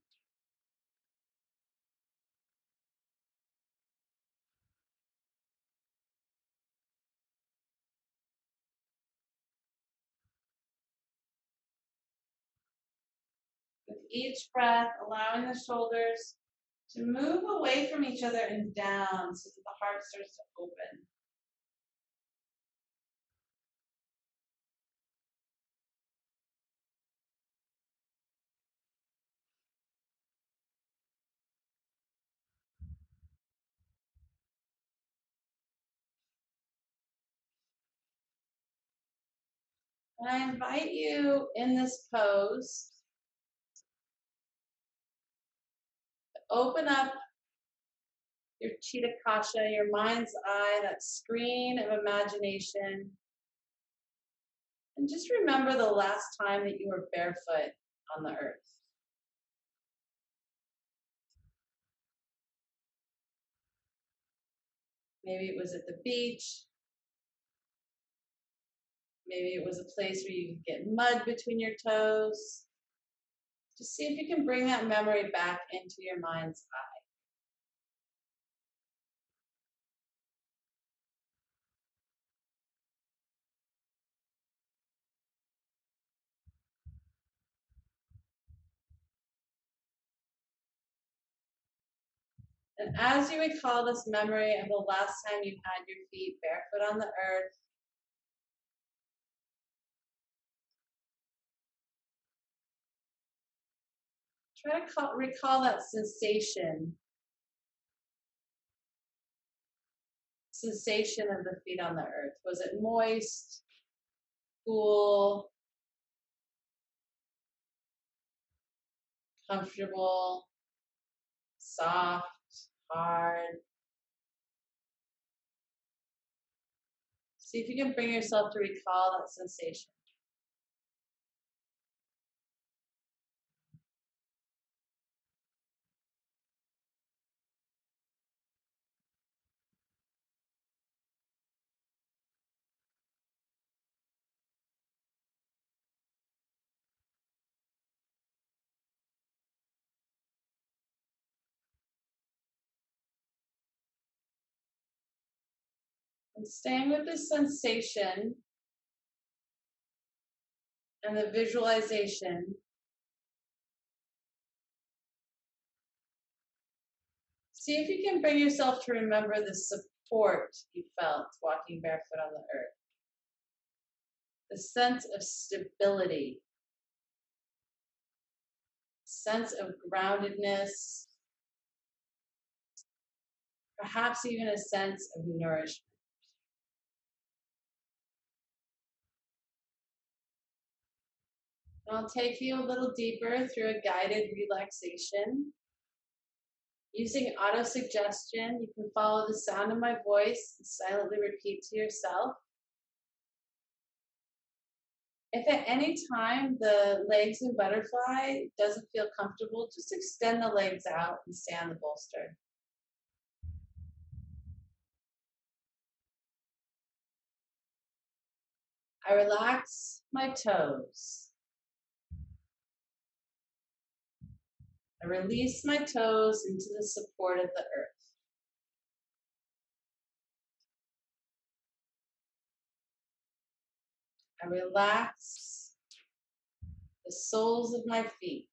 With each breath, allowing the shoulders to move away from each other and down so that the heart starts to open. And I invite you in this pose open up your Chitta Kasha, your mind's eye, that screen of imagination. And just remember the last time that you were barefoot on the earth. Maybe it was at the beach, Maybe it was a place where you could get mud between your toes. Just see if you can bring that memory back into your mind's eye. And as you recall this memory of the last time you had your feet barefoot on the earth, Try to call, recall that sensation. Sensation of the feet on the earth. Was it moist, cool, comfortable, soft, hard? See if you can bring yourself to recall that sensation. staying with the sensation and the visualization. See if you can bring yourself to remember the support you felt walking barefoot on the earth, the sense of stability, sense of groundedness, perhaps even a sense of nourishment. And I'll take you a little deeper through a guided relaxation. Using auto suggestion, you can follow the sound of my voice and silently repeat to yourself. If at any time the legs in butterfly doesn't feel comfortable, just extend the legs out and stay on the bolster. I relax my toes. I release my toes into the support of the earth. I relax the soles of my feet.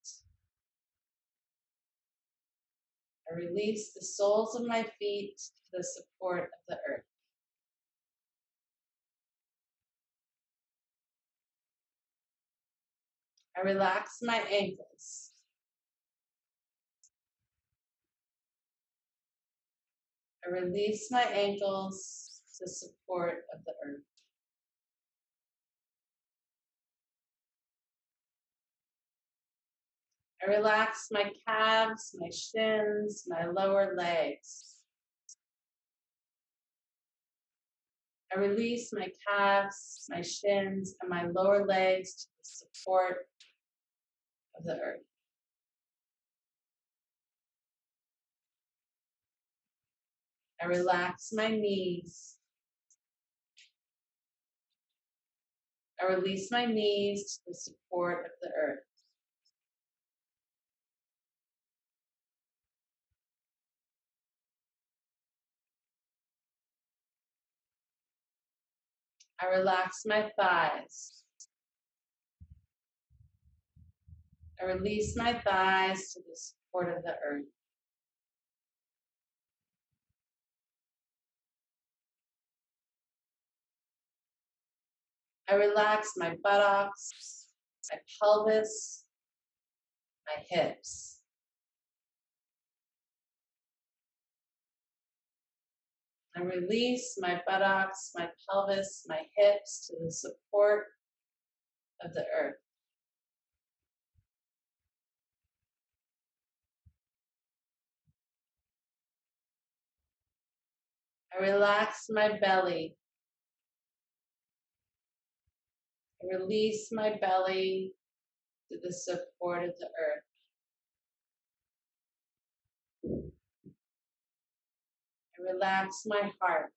I release the soles of my feet to the support of the earth. I relax my ankles. I release my ankles to support of the earth. I relax my calves, my shins, my lower legs. I release my calves, my shins, and my lower legs to the support of the earth. I relax my knees. I release my knees to the support of the earth. I relax my thighs. I release my thighs to the support of the earth. I relax my buttocks, my pelvis, my hips. I release my buttocks, my pelvis, my hips to the support of the earth. I relax my belly. Release my belly to the support of the earth. I relax my heart.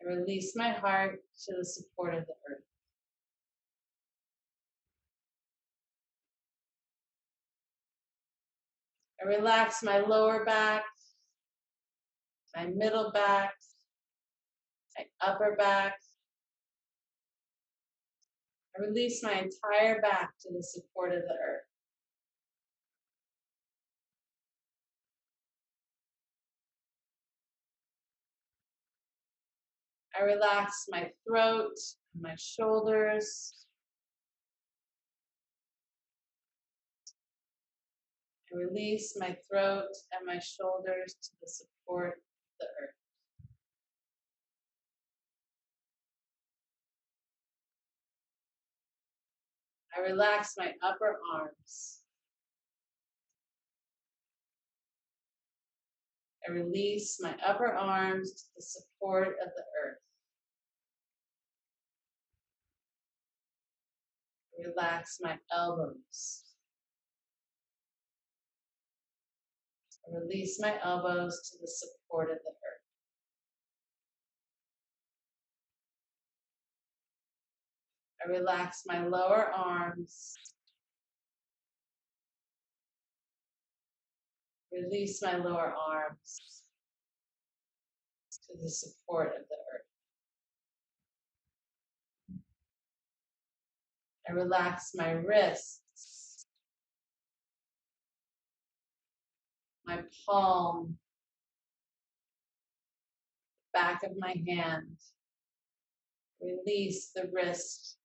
I release my heart to the support of the earth. I relax my lower back, my middle back, my upper back. I release my entire back to the support of the earth. I relax my throat, and my shoulders. I release my throat and my shoulders to the support of the earth. I relax my upper arms. I release my upper arms to the support of the earth. Relax my elbows. I release my elbows to the support of the earth. I relax my lower arms. Release my lower arms to the support of the earth. I relax my wrists. my palm, back of my hand. Release the wrist,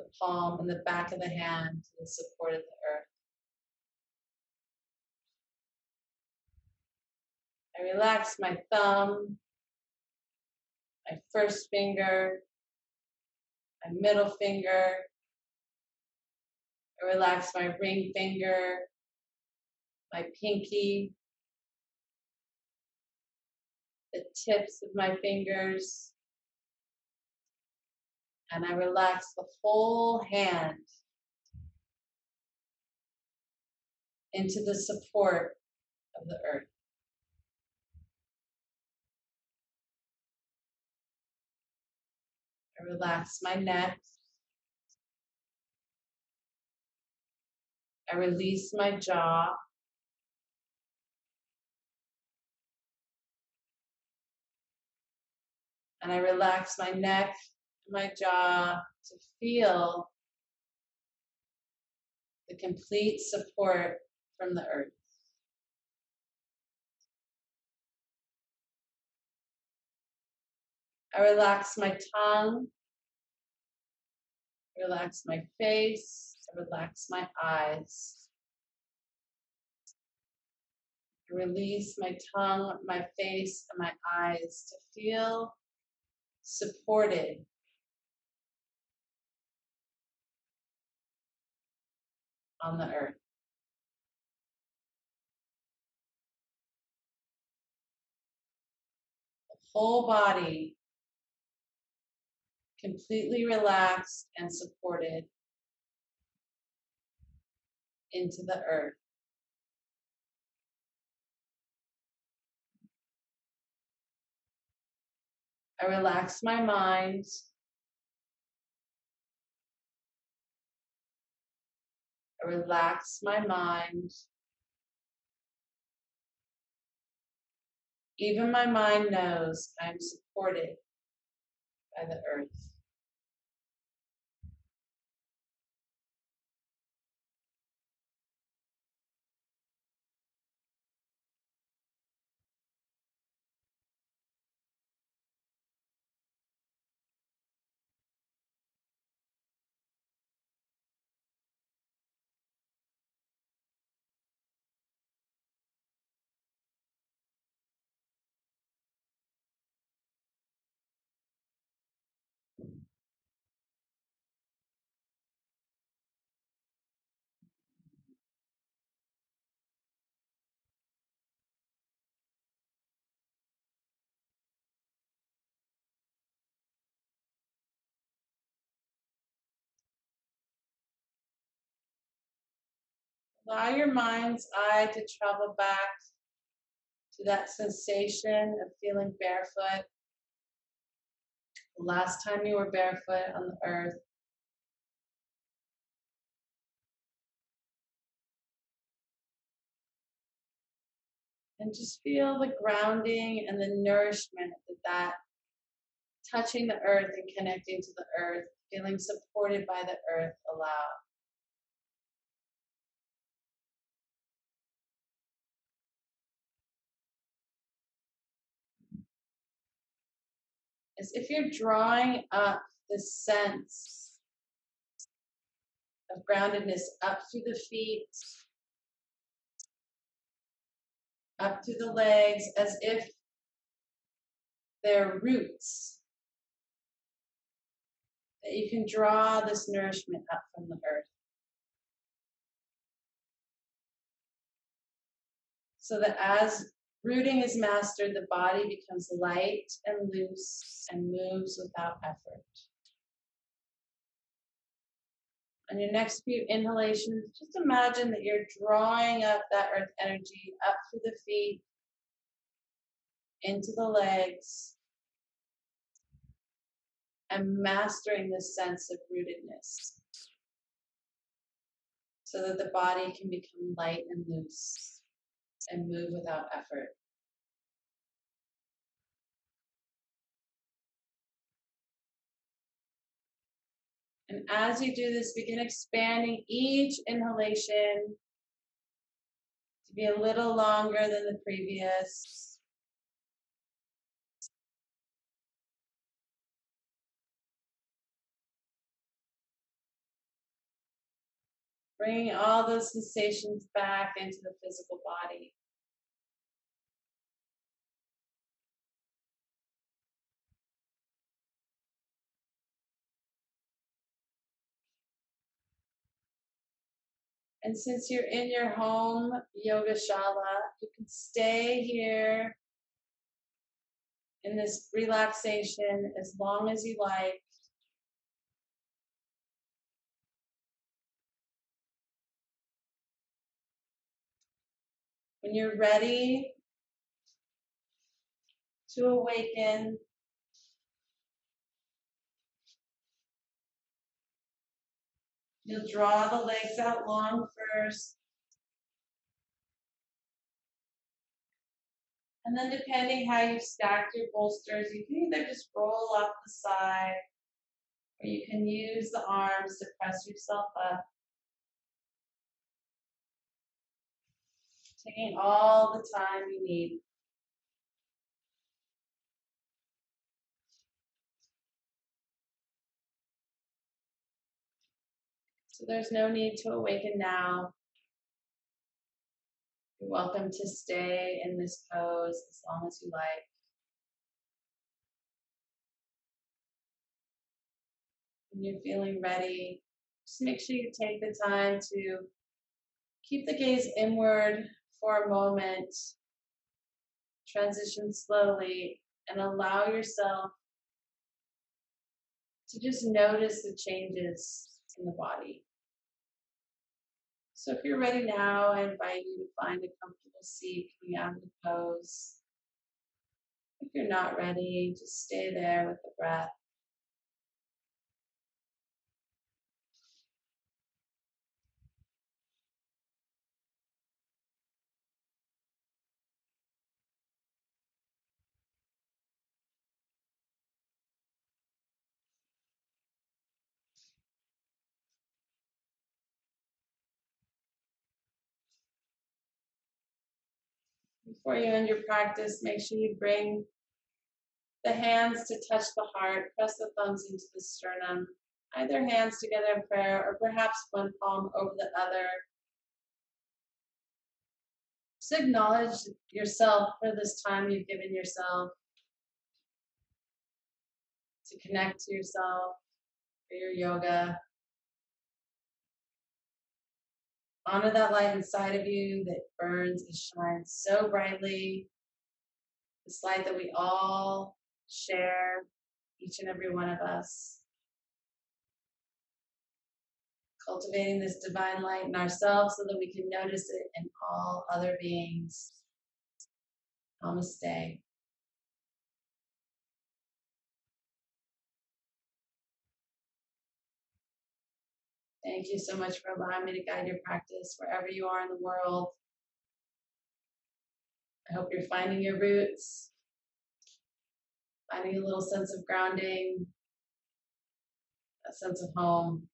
the palm, and the back of the hand to the support of the earth. I relax my thumb, my first finger, my middle finger. I relax my ring finger, my pinky, the tips of my fingers, and I relax the whole hand into the support of the earth. I relax my neck. I release my jaw. And I relax my neck, my jaw to feel the complete support from the earth. I relax my tongue, relax my face, relax my eyes. Release my tongue, my face, and my eyes to feel supported. On the earth. The whole body completely relaxed and supported into the earth. I relax my mind. I relax my mind. Even my mind knows I'm supported by the earth. Allow your mind's eye to travel back to that sensation of feeling barefoot. The last time you were barefoot on the earth. And just feel the grounding and the nourishment that that touching the earth and connecting to the earth, feeling supported by the earth allow. As if you're drawing up this sense of groundedness up through the feet, up through the legs, as if they're roots that you can draw this nourishment up from the earth. So that as rooting is mastered, the body becomes light and loose and moves without effort. On your next few inhalations, just imagine that you're drawing up that earth energy up through the feet, into the legs, and mastering this sense of rootedness so that the body can become light and loose and move without effort. And as you do this, begin expanding each inhalation to be a little longer than the previous. Bringing all those sensations back into the physical body. And since you're in your home yoga shala, you can stay here in this relaxation as long as you like. When you're ready to awaken, You'll draw the legs out long first. And then depending how you've stacked your bolsters, you can either just roll up the side or you can use the arms to press yourself up. Taking all the time you need. So there's no need to awaken now. You're welcome to stay in this pose as long as you like. When you're feeling ready, just make sure you take the time to keep the gaze inward for a moment. Transition slowly and allow yourself to just notice the changes in the body. So if you're ready now, I invite you to find a comfortable seat coming out of the pose. If you're not ready, just stay there with the breath. Before you end your practice, make sure you bring the hands to touch the heart, press the thumbs into the sternum, either hands together in prayer or perhaps one palm over the other. Just acknowledge yourself for this time you've given yourself to connect to yourself for your yoga. Honor that light inside of you that burns and shines so brightly. This light that we all share, each and every one of us. Cultivating this divine light in ourselves so that we can notice it in all other beings. Namaste. Thank you so much for allowing me to guide your practice wherever you are in the world. I hope you're finding your roots, finding a little sense of grounding, a sense of home.